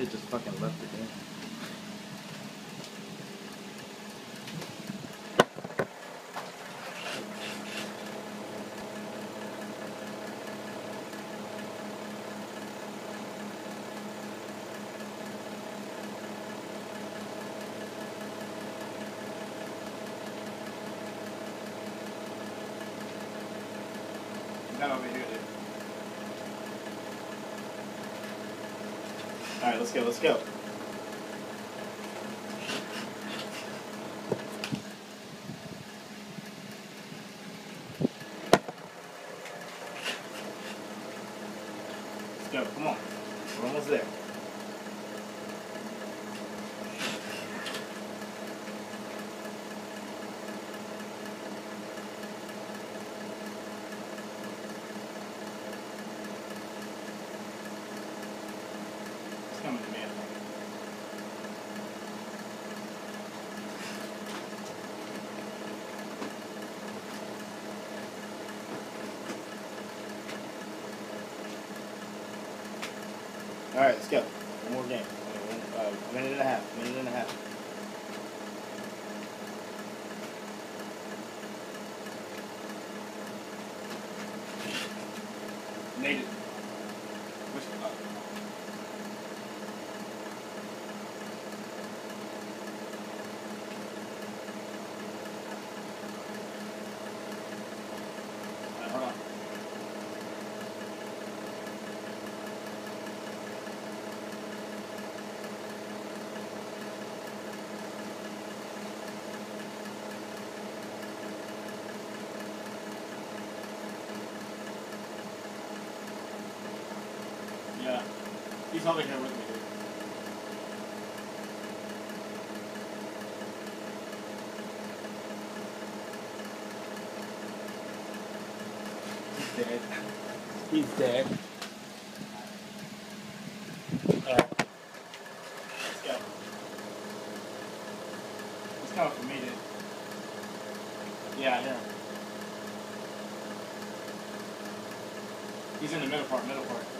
Shit just fucking left the game. Over here, dude. Alright, let's go, let's go. Let's go, come on. We're almost there. All right, let's go. One more game. Uh, a minute and a half. Minute and a half. Native. Which, uh, Alright, hold on. Yeah. He's over here with me. He's dead. He's dead. Alright. Let's go. He's coming for me, dude. Yeah, I hear him. He's in the middle part, middle part.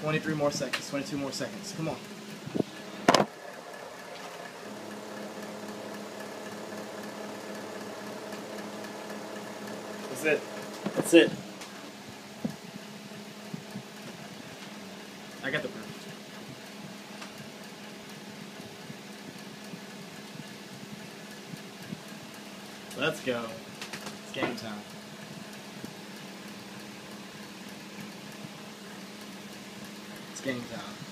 23 more seconds, 22 more seconds. Come on. That's it. That's it. I got the proof. Let's go. It's game time. It's game time.